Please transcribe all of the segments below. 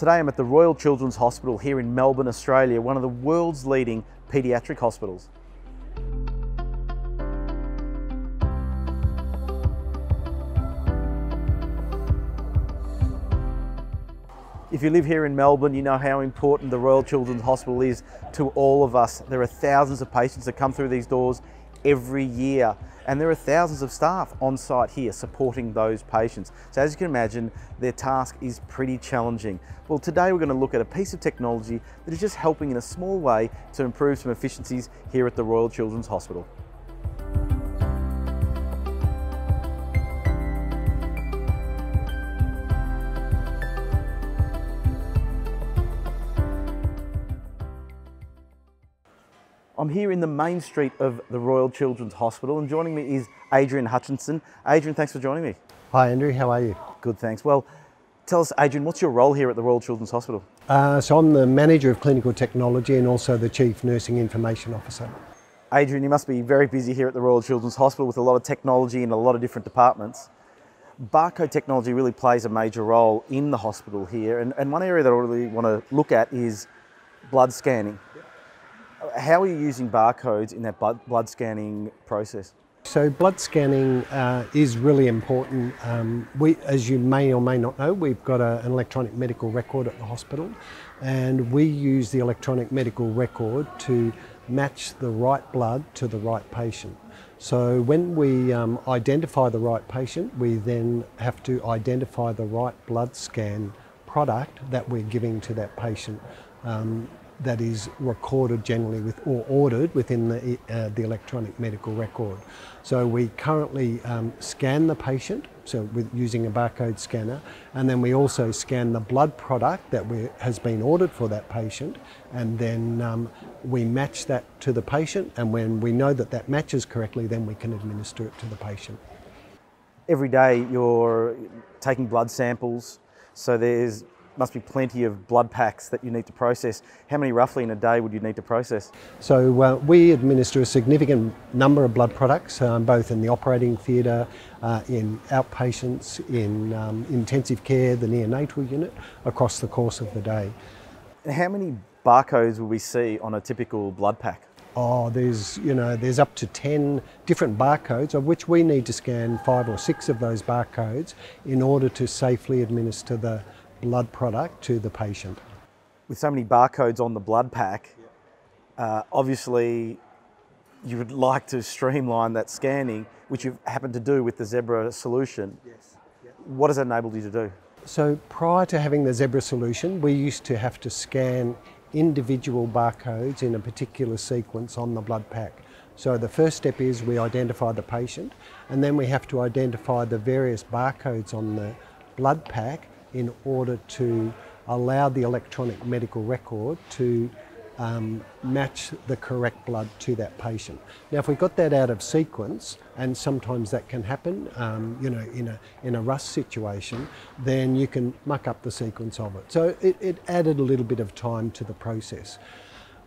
Today I'm at the Royal Children's Hospital here in Melbourne, Australia, one of the world's leading paediatric hospitals. If you live here in Melbourne, you know how important the Royal Children's Hospital is to all of us. There are thousands of patients that come through these doors every year and there are thousands of staff on site here supporting those patients. So as you can imagine, their task is pretty challenging. Well, today we're going to look at a piece of technology that is just helping in a small way to improve some efficiencies here at the Royal Children's Hospital. I'm here in the main street of the Royal Children's Hospital and joining me is Adrian Hutchinson. Adrian, thanks for joining me. Hi Andrew, how are you? Good, thanks. Well, tell us, Adrian, what's your role here at the Royal Children's Hospital? Uh, so I'm the Manager of Clinical Technology and also the Chief Nursing Information Officer. Adrian, you must be very busy here at the Royal Children's Hospital with a lot of technology in a lot of different departments. Barcode technology really plays a major role in the hospital here, and, and one area that I really want to look at is blood scanning. How are you using barcodes in that blood scanning process? So blood scanning uh, is really important. Um, we, as you may or may not know, we've got a, an electronic medical record at the hospital and we use the electronic medical record to match the right blood to the right patient. So when we um, identify the right patient, we then have to identify the right blood scan product that we're giving to that patient. Um, that is recorded generally with or ordered within the, uh, the electronic medical record. So we currently um, scan the patient, so with using a barcode scanner, and then we also scan the blood product that we, has been ordered for that patient, and then um, we match that to the patient, and when we know that that matches correctly, then we can administer it to the patient. Every day you're taking blood samples, so there's must be plenty of blood packs that you need to process. How many roughly in a day would you need to process? So uh, we administer a significant number of blood products, um, both in the operating theatre, uh, in outpatients, in um, intensive care, the neonatal unit, across the course of the day. How many barcodes will we see on a typical blood pack? Oh, there's you know there's up to ten different barcodes of which we need to scan five or six of those barcodes in order to safely administer the blood product to the patient. With so many barcodes on the blood pack, uh, obviously you would like to streamline that scanning, which you've happened to do with the Zebra solution. Yes. What has that enabled you to do? So prior to having the Zebra solution, we used to have to scan individual barcodes in a particular sequence on the blood pack. So the first step is we identify the patient and then we have to identify the various barcodes on the blood pack in order to allow the electronic medical record to um, match the correct blood to that patient. Now, if we got that out of sequence, and sometimes that can happen, um, you know, in a in a rush situation, then you can muck up the sequence of it. So it, it added a little bit of time to the process.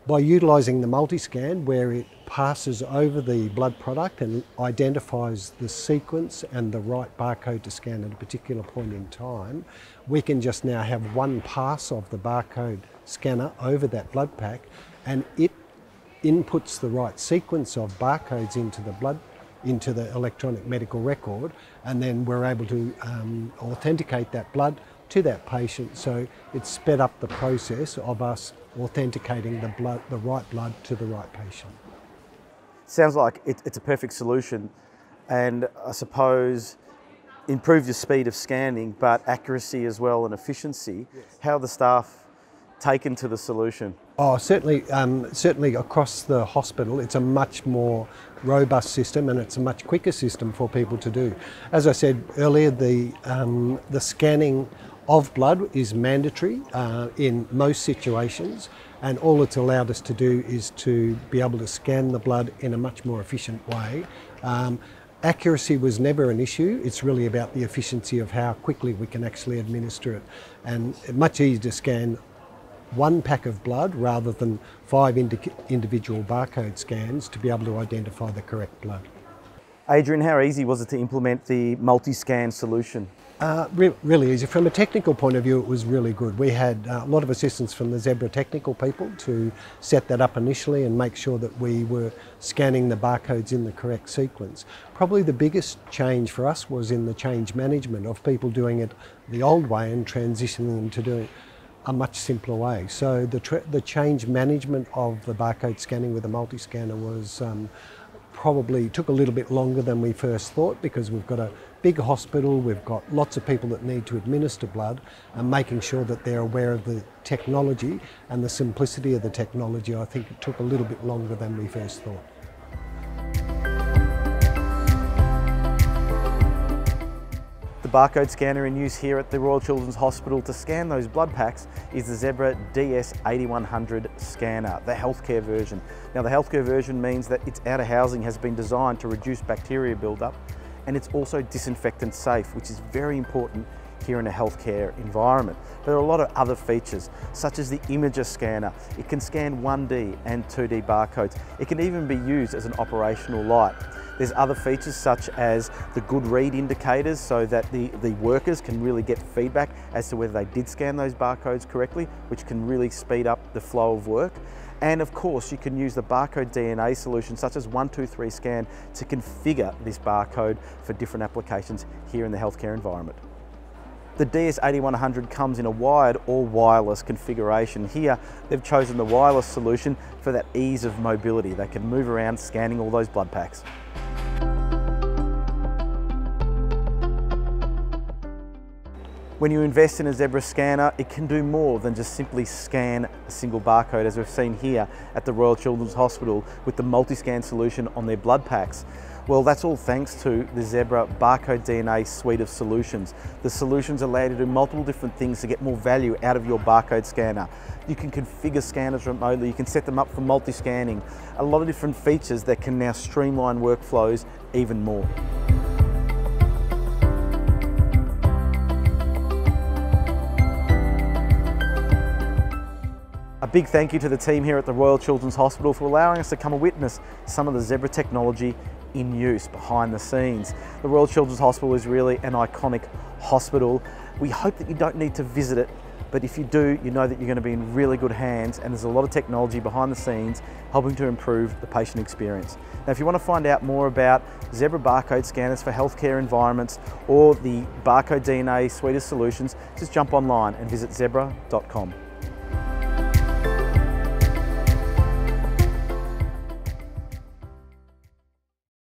By utilising the multi-scan where it passes over the blood product and identifies the sequence and the right barcode to scan at a particular point in time, we can just now have one pass of the barcode scanner over that blood pack and it inputs the right sequence of barcodes into the blood into the electronic medical record and then we're able to um, authenticate that blood to that patient so it sped up the process of us authenticating the, blood, the right blood to the right patient. Sounds like it, it's a perfect solution and I suppose improve your speed of scanning but accuracy as well and efficiency. Yes. How are the staff taken to the solution? Oh, certainly, um, certainly across the hospital, it's a much more robust system and it's a much quicker system for people to do. As I said earlier, the um, the scanning of blood is mandatory uh, in most situations and all it's allowed us to do is to be able to scan the blood in a much more efficient way. Um, accuracy was never an issue, it's really about the efficiency of how quickly we can actually administer it and much easier to scan one pack of blood rather than five indi individual barcode scans to be able to identify the correct blood. Adrian, how easy was it to implement the multi-scan solution? Uh, re really easy. From a technical point of view, it was really good. We had uh, a lot of assistance from the Zebra technical people to set that up initially and make sure that we were scanning the barcodes in the correct sequence. Probably the biggest change for us was in the change management of people doing it the old way and transitioning them to doing a much simpler way. So the, the change management of the barcode scanning with a multi-scanner was um, probably took a little bit longer than we first thought because we've got a big hospital, we've got lots of people that need to administer blood and making sure that they're aware of the technology and the simplicity of the technology, I think it took a little bit longer than we first thought. Barcode scanner in use here at the Royal Children's Hospital to scan those blood packs is the Zebra DS8100 scanner, the healthcare version. Now the healthcare version means that its outer housing has been designed to reduce bacteria buildup and it's also disinfectant safe, which is very important here in a healthcare environment. There are a lot of other features, such as the imager scanner. It can scan 1D and 2D barcodes. It can even be used as an operational light. There's other features such as the good read indicators so that the, the workers can really get feedback as to whether they did scan those barcodes correctly, which can really speed up the flow of work. And of course, you can use the barcode DNA solution such as 123scan to configure this barcode for different applications here in the healthcare environment. The DS8100 comes in a wired or wireless configuration. Here, they've chosen the wireless solution for that ease of mobility. They can move around scanning all those blood packs. When you invest in a Zebra scanner, it can do more than just simply scan a single barcode as we've seen here at the Royal Children's Hospital with the multi-scan solution on their blood packs. Well, that's all thanks to the Zebra Barcode DNA suite of solutions. The solutions allow you to do multiple different things to get more value out of your barcode scanner. You can configure scanners remotely, you can set them up for multi-scanning. A lot of different features that can now streamline workflows even more. A big thank you to the team here at the Royal Children's Hospital for allowing us to come and witness some of the Zebra technology in use behind the scenes. The Royal Children's Hospital is really an iconic hospital. We hope that you don't need to visit it, but if you do, you know that you're going to be in really good hands and there's a lot of technology behind the scenes helping to improve the patient experience. Now, if you want to find out more about Zebra barcode scanners for healthcare environments or the Barcode DNA suite of solutions, just jump online and visit zebra.com.